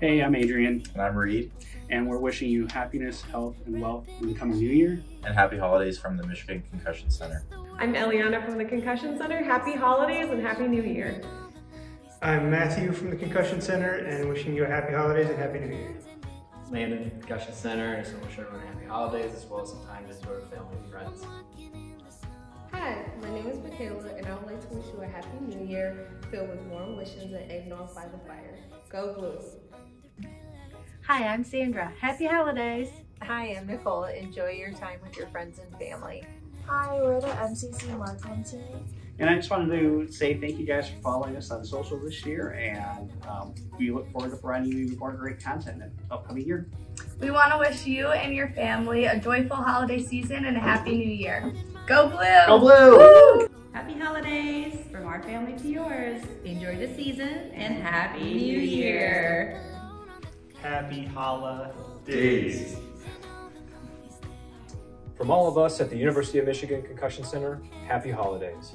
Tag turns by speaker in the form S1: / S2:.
S1: Hey, I'm Adrian,
S2: And I'm Reed,
S1: and we're wishing you happiness, health, and wealth in the coming new year.
S2: and happy holidays from the Michigan Concussion Center.
S3: I'm Eliana from the Concussion Center. Happy holidays and Happy New Year.
S4: I'm Matthew from the Concussion Center and wishing you a happy holidays and happy new year.
S5: Landon from the Concussion Center, and so wish everyone happy holidays as well as some time to enjoy with family and friends.
S6: Hi, my name is Michaela, and I would like to wish you a happy new year filled with warm wishes and eggnog by the fire. Go Blue!
S7: Hi, I'm Sandra. Happy holidays.
S8: Hi, I'm Nicole. Enjoy your time with your friends and family.
S9: Hi, we're the MCC Marcom team.
S1: And I just wanted to say thank you guys for following us on social this year, and um, we look forward to providing you more great content in the upcoming year.
S10: We want to wish you and your family a joyful holiday season and a happy new year. Go Blue!
S1: Go Blue!
S11: Happy holidays from our family to yours. Enjoy the season and Happy New Year.
S4: Happy holidays.
S2: Days.
S12: From all of us at the University of Michigan Concussion Center, happy holidays.